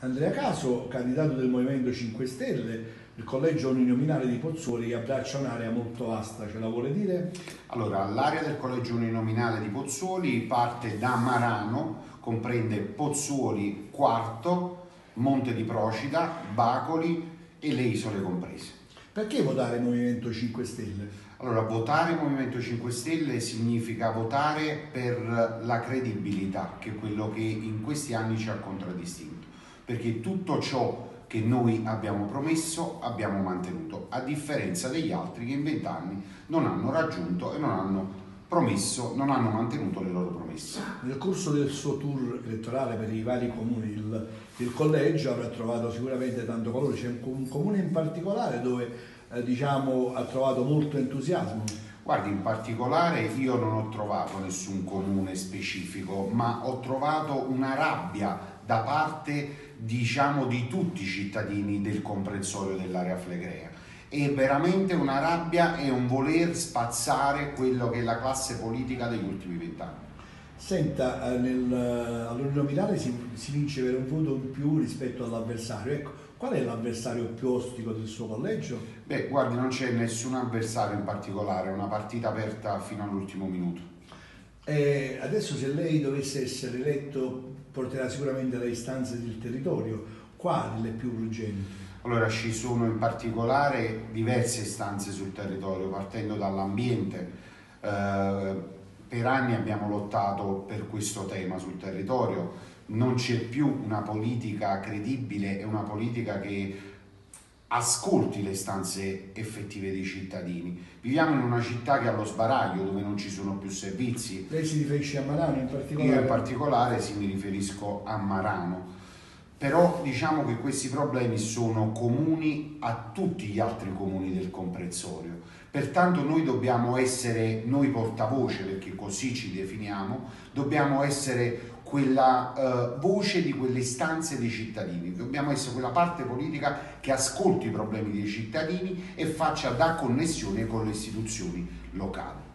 Andrea Caso, candidato del Movimento 5 Stelle, il collegio uninominale di Pozzuoli abbraccia un'area molto vasta, ce la vuole dire? Allora, l'area del collegio uninominale di Pozzuoli parte da Marano, comprende Pozzuoli Quarto, Monte di Procida, Bacoli e le isole comprese. Perché votare Movimento 5 Stelle? Allora, votare Movimento 5 Stelle significa votare per la credibilità, che è quello che in questi anni ci ha contraddistinto perché tutto ciò che noi abbiamo promesso abbiamo mantenuto, a differenza degli altri che in vent'anni non hanno raggiunto e non hanno promesso, non hanno mantenuto le loro promesse. Nel corso del suo tour elettorale per i vari comuni, il, il collegio avrà trovato sicuramente tanto valore, c'è un, un comune in particolare dove eh, diciamo, ha trovato molto entusiasmo. Guardi, in particolare io non ho trovato nessun comune specifico, ma ho trovato una rabbia da parte diciamo di tutti i cittadini del comprensorio dell'area flegrea è veramente una rabbia e un voler spazzare quello che è la classe politica degli ultimi vent'anni. Senta, eh, nel, all'uninominale si, si vince per un voto in più rispetto all'avversario. Ecco, qual è l'avversario più ostico del suo collegio? Beh, guardi, non c'è nessun avversario in particolare, è una partita aperta fino all'ultimo minuto. E adesso se lei dovesse essere eletto porterà sicuramente le istanze del territorio, quali le più urgenti? Allora ci sono in particolare diverse istanze sul territorio, partendo dall'ambiente. Eh, per anni abbiamo lottato per questo tema sul territorio, non c'è più una politica credibile e una politica che ascolti le istanze effettive dei cittadini. Viviamo in una città che è allo sbaraglio, dove non ci sono più servizi. Lei si riferisce a Marano in particolare? Io in particolare sì, mi riferisco a Marano. Però diciamo che questi problemi sono comuni a tutti gli altri comuni del comprensorio. Pertanto noi dobbiamo essere, noi portavoce, perché così ci definiamo, dobbiamo essere quella uh, voce di quelle istanze dei cittadini, dobbiamo essere quella parte politica che ascolti i problemi dei cittadini e faccia da connessione con le istituzioni locali.